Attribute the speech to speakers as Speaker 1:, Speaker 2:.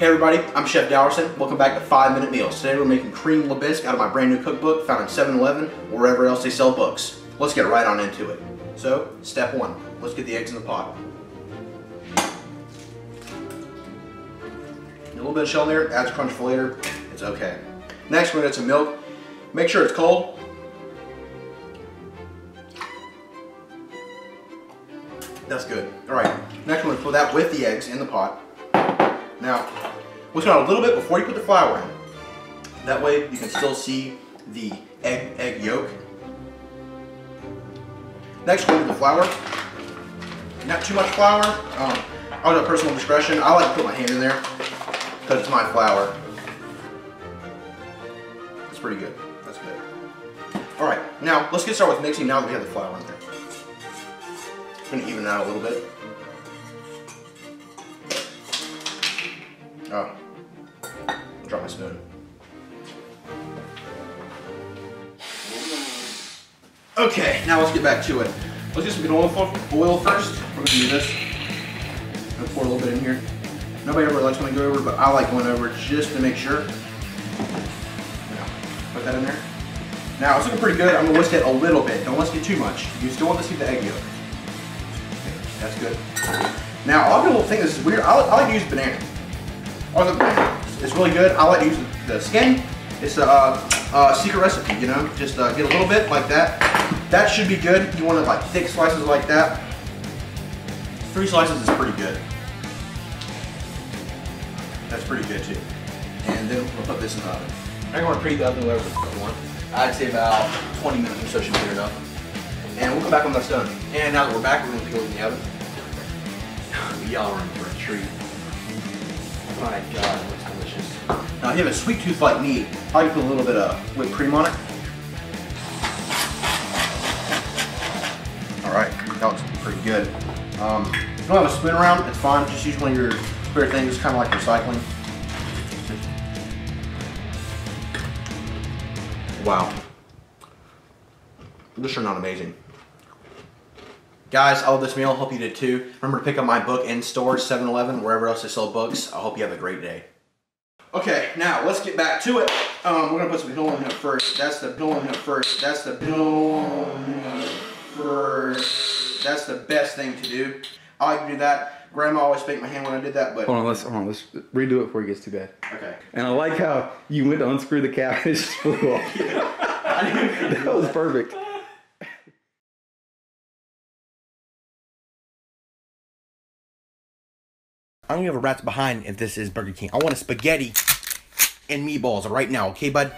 Speaker 1: Hey everybody, I'm Chef Dowerson. Welcome back to 5 Minute Meals. Today we're making cream LaBisque out of my brand new cookbook found in 7-Eleven or wherever else they sell books. Let's get right on into it. So, step one, let's get the eggs in the pot. A little bit of shell there, adds crunch for later. It's okay. Next, we're gonna get some milk. Make sure it's cold. That's good. All right, next we're gonna put that with the eggs in the pot. Now, whisk it out a little bit before you put the flour in. That way you can still see the egg, egg yolk. Next, we're the flour. Not too much flour. Um, I'll do personal discretion. I like to put my hand in there because it's my flour. It's pretty good. That's good. All right, now let's get started with mixing now that we have the flour in there. I'm gonna even it out a little bit. Oh, drop my spoon. Okay, now let's get back to it. Let's get some good oil, first. We're gonna do this. I'm gonna pour a little bit in here. Nobody ever likes when I go over, but I like going over just to make sure. Put that in there. Now it's looking pretty good. I'm gonna whisk it a little bit. Don't whisk it too much. You still want to see the egg yolk. Okay, that's good. Now, a lot of people think this is weird. I, like to use banana. The banana. It's really good. I like to use the skin. It's a uh, uh, secret recipe, you know? Just uh, get a little bit like that. That should be good. You want it like thick slices like that. Three slices is pretty good. That's pretty good too. And then we'll put this in the oven. I'm going to preheat the oven over one. I'd say about 20 minutes or so should be good enough. And we'll come back when that's done. And now that we're back, we're going to go in the oven. Y'all are in for a treat. My God. Now, if you have a sweet tooth like me, I can put a little bit of whipped cream on it. All right, that looks pretty good. Um, if you don't have a spoon around, it's fine. Just use one of your spare things, kind of like recycling. Wow. This turned out amazing. Guys, I love this meal. Hope you did too. Remember to pick up my book in stores, 7-Eleven, wherever else they sell books. I hope you have a great day. Okay, now let's get back to it. Um, we're gonna put some bill in here first. That's the bill in here first. That's the bill first. That's the best thing to do. I like to do that. Grandma always spanked my hand when I did that, but
Speaker 2: Hold on, let's hold on, let's redo it before it gets too bad.
Speaker 1: okay.
Speaker 2: And I like how you went to unscrew the cap and it just flew off. that was perfect.
Speaker 1: I don't give a rat's behind if this is Burger King. I want a spaghetti and meatballs right now, okay, bud?